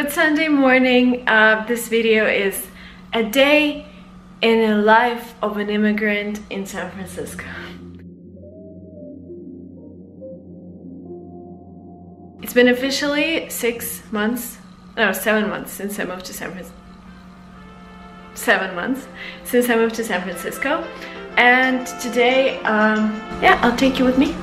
Good Sunday morning. Uh, this video is a day in the life of an immigrant in San Francisco. It's been officially six months, no, seven months since I moved to San Francisco. Seven months since I moved to San Francisco. And today, um, yeah, I'll take you with me.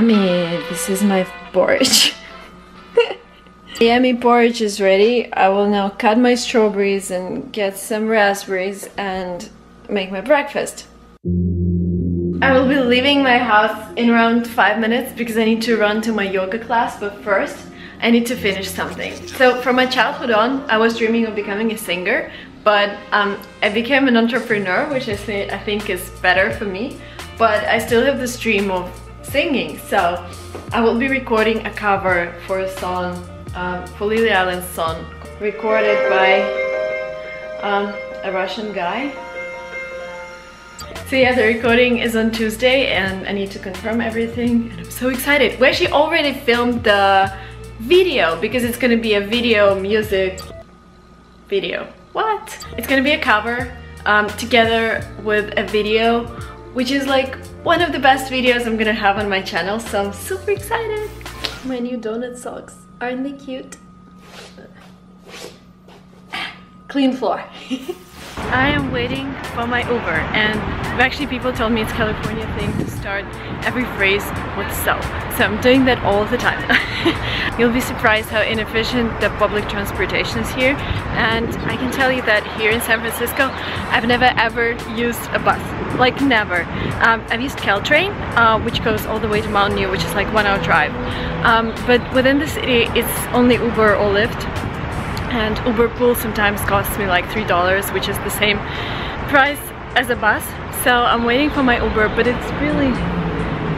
Yummy. This is my porridge. yummy porridge is ready. I will now cut my strawberries and get some raspberries and make my breakfast. I will be leaving my house in around five minutes because I need to run to my yoga class, but first I need to finish something. So from my childhood on, I was dreaming of becoming a singer, but um, I became an entrepreneur, which I, say, I think is better for me but I still have this dream of singing. So I will be recording a cover for a song, um, for Lily Allen's song, recorded by um, a Russian guy. So yeah, the recording is on Tuesday and I need to confirm everything and I'm so excited. We actually already filmed the video because it's gonna be a video music video. What? It's gonna be a cover um, together with a video which is like one of the best videos I'm gonna have on my channel so I'm super excited. My new donut socks aren't they cute? Clean floor I am waiting for my Uber and actually people told me it's California thing to start every phrase with so. So I'm doing that all the time. You'll be surprised how inefficient the public transportation is here and I can tell you that here in San Francisco I've never ever used a bus. Like never. Um, I've used Caltrain uh, which goes all the way to Mountain View which is like one hour drive. Um, but within the city it's only Uber or Lyft and Uber Pool sometimes costs me like three dollars which is the same price as a bus. So I'm waiting for my Uber but it's really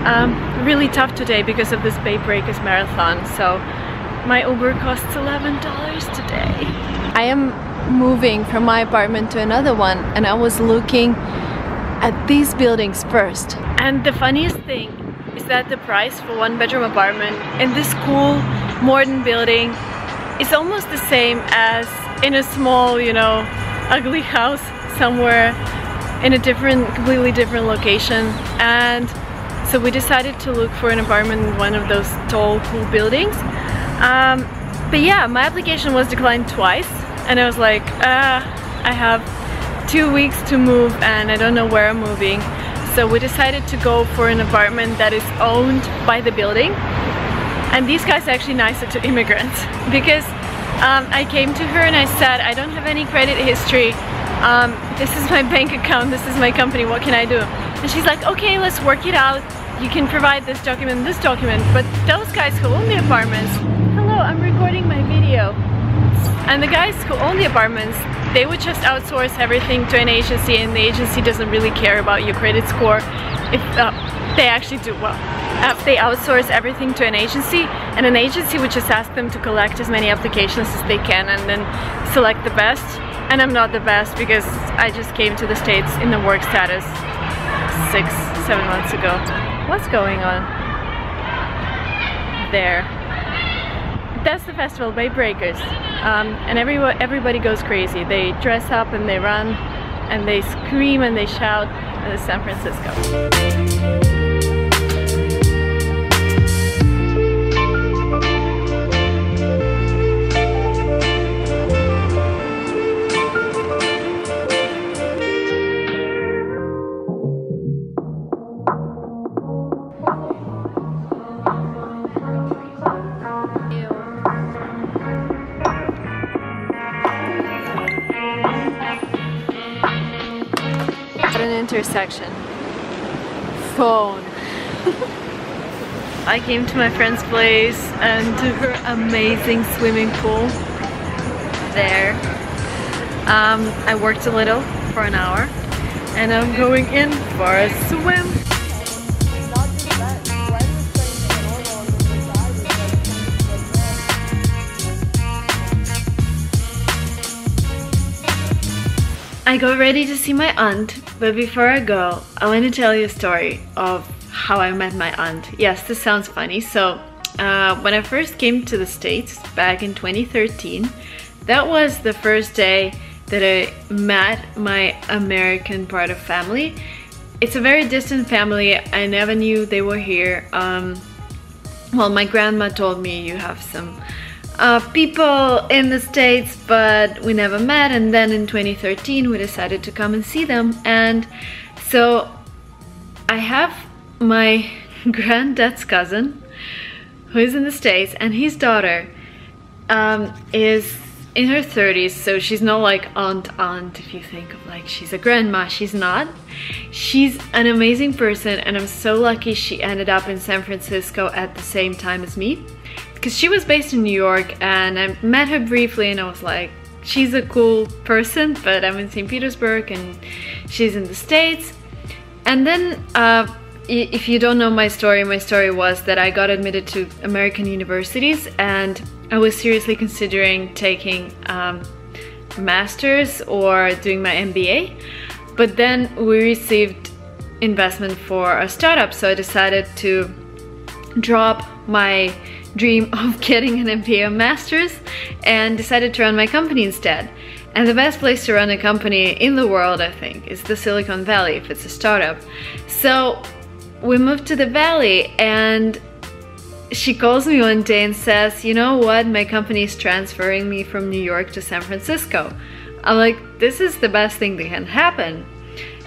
um, really tough today because of this Bay Breakers marathon. So my Uber costs $11 today. I am moving from my apartment to another one and I was looking at these buildings first. And the funniest thing is that the price for one bedroom apartment in this cool modern building it's almost the same as in a small, you know, ugly house somewhere in a different, completely different location. And so we decided to look for an apartment in one of those tall, cool buildings. Um, but yeah, my application was declined twice. And I was like, uh, I have two weeks to move and I don't know where I'm moving. So we decided to go for an apartment that is owned by the building and these guys are actually nicer to immigrants because um, I came to her and I said, I don't have any credit history. Um, this is my bank account, this is my company, what can I do? And she's like, okay, let's work it out. You can provide this document this document. But those guys who own the apartments, hello, I'm recording my video. And the guys who own the apartments, they would just outsource everything to an agency and the agency doesn't really care about your credit score if uh, they actually do well. They outsource everything to an agency and an agency would just ask them to collect as many applications as they can and then select the best and I'm not the best because I just came to the States in the work status six, seven months ago. What's going on? There. That's the festival, Bay Breakers. Um, and every, everybody goes crazy. They dress up and they run and they scream and they shout. San Francisco. Intersection. Phone. I came to my friend's place and to her amazing swimming pool there. Um, I worked a little for an hour and I'm going in for a swim. I got ready to see my aunt, but before I go, I want to tell you a story of how I met my aunt. Yes, this sounds funny. So, uh, when I first came to the States back in 2013, that was the first day that I met my American part of family. It's a very distant family. I never knew they were here. Um, well, my grandma told me you have some uh, people in the States, but we never met. And then in 2013, we decided to come and see them. And so I have my granddad's cousin who is in the States and his daughter um, is in her 30s so she's not like aunt aunt if you think of like she's a grandma she's not she's an amazing person and I'm so lucky she ended up in San Francisco at the same time as me because she was based in New York and I met her briefly and I was like she's a cool person but I'm in St. Petersburg and she's in the States and then uh, if you don't know my story, my story was that I got admitted to American universities and I was seriously considering taking um, master's or doing my MBA. But then we received investment for a startup, so I decided to drop my dream of getting an MBA master's and decided to run my company instead. And the best place to run a company in the world, I think, is the Silicon Valley if it's a startup. So we moved to the valley and she calls me one day and says, you know what, my company is transferring me from New York to San Francisco. I'm like, this is the best thing that can happen.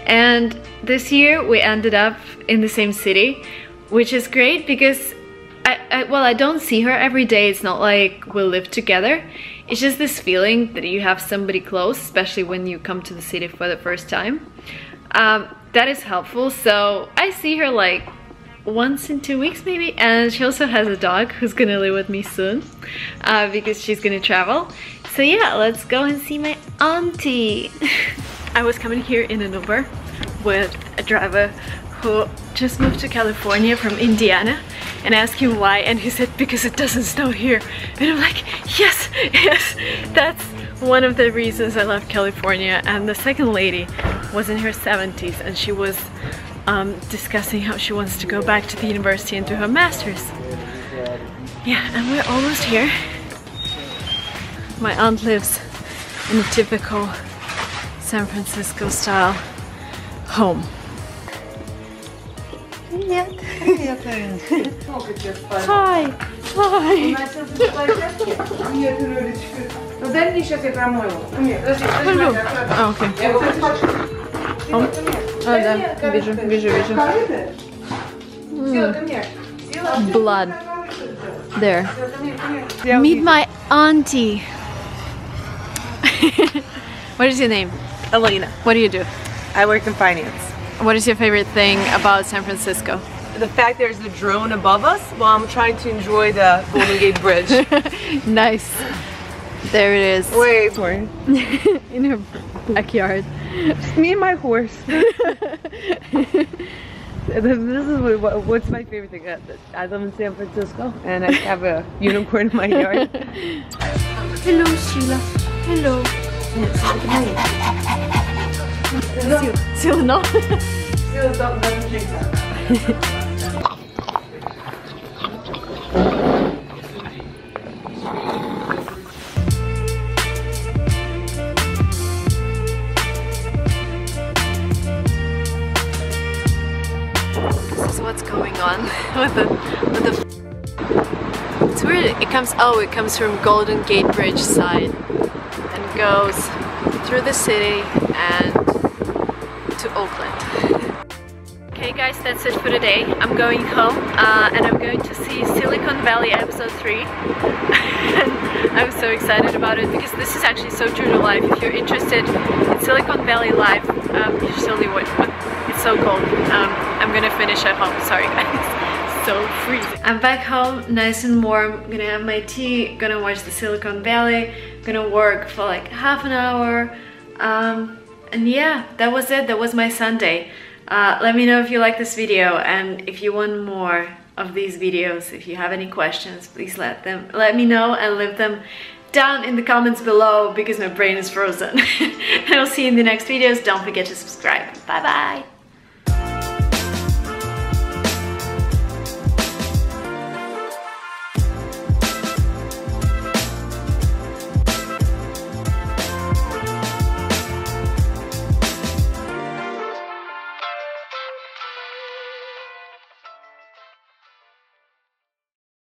And this year we ended up in the same city, which is great because I, I, well, I don't see her every day. It's not like we live together. It's just this feeling that you have somebody close, especially when you come to the city for the first time. Um, that is helpful. So I see her like once in two weeks maybe and she also has a dog who's gonna live with me soon uh, because she's gonna travel so yeah let's go and see my auntie I was coming here in an Uber with a driver who just moved to California from Indiana and asked him why and he said because it doesn't snow here and I'm like yes yes that's one of the reasons I love California and the second lady was in her 70s and she was um, discussing how she wants to go back to the university and do her master's. Yeah, and we're almost here. My aunt lives in a typical San Francisco style home. Hi. Hi. Ну дай мне сейчас я промою. Hello. А, окей. А, да, вижу, вижу, вижу. Blood. There. Meet my auntie. what is your name? Elena. What do you do? I work in finance. What is your favorite thing about San Francisco? The fact there's a drone above us while I'm trying to enjoy the Golden Gate Bridge. nice. There it is. Wait, sorry. In her backyard. Just me and my horse. this is what, what's my favorite thing. I live in San Francisco and I have a unicorn in my yard. Hello, Sheila. Hello. Sheila, no? Steal something, doesn't shake that. This is what's going on with the with the. It's weird. It comes. Oh, it comes from Golden Gate Bridge side and goes through the city and to Oakland. Okay guys, that's it for today. I'm going home uh, and I'm going to see Silicon Valley episode 3. I'm so excited about it because this is actually so true to life. If you're interested in Silicon Valley life, um, you totally would. But it's so cold. Um, I'm gonna finish at home. Sorry guys. so freezing. I'm back home, nice and warm. Gonna have my tea, gonna watch the Silicon Valley, gonna work for like half an hour. Um, and yeah, that was it. That was my Sunday. Uh, let me know if you like this video and if you want more of these videos. If you have any questions, please let them let me know and leave them down in the comments below because my brain is frozen. I'll see you in the next videos. Don't forget to subscribe. Bye bye!